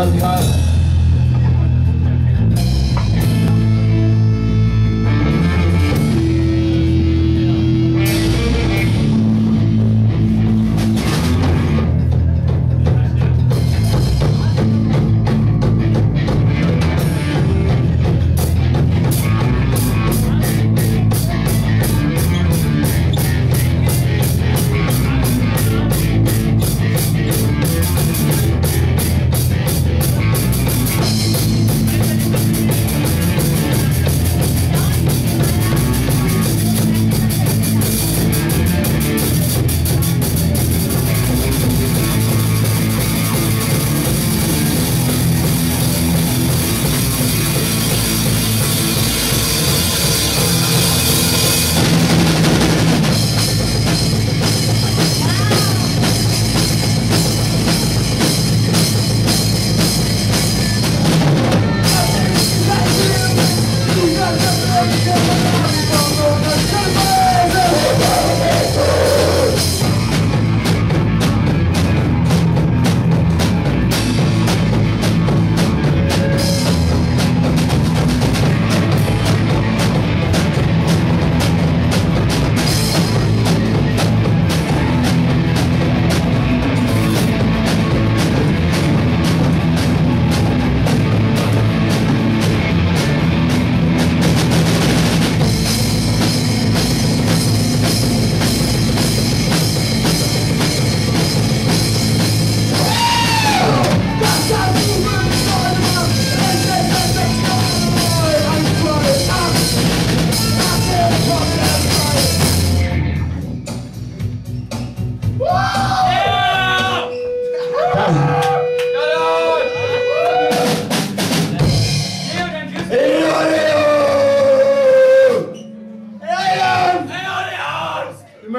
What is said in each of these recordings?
radikal.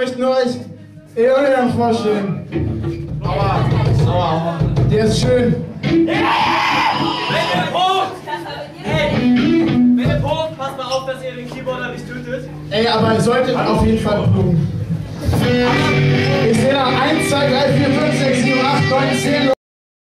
Möchten euch Eolian vorstellen. Aua, aua, aua. Der ist schön. Wenn ihr Punkt! Hey! Wenn passt mal auf, dass ihr den Keyboarder nicht tötet. Ey, aber ihr solltet auf jeden Fall gucken. Ich sehe da 1, 2, 3, 4, 5, 6, 7, 8, 9, 10 Leute.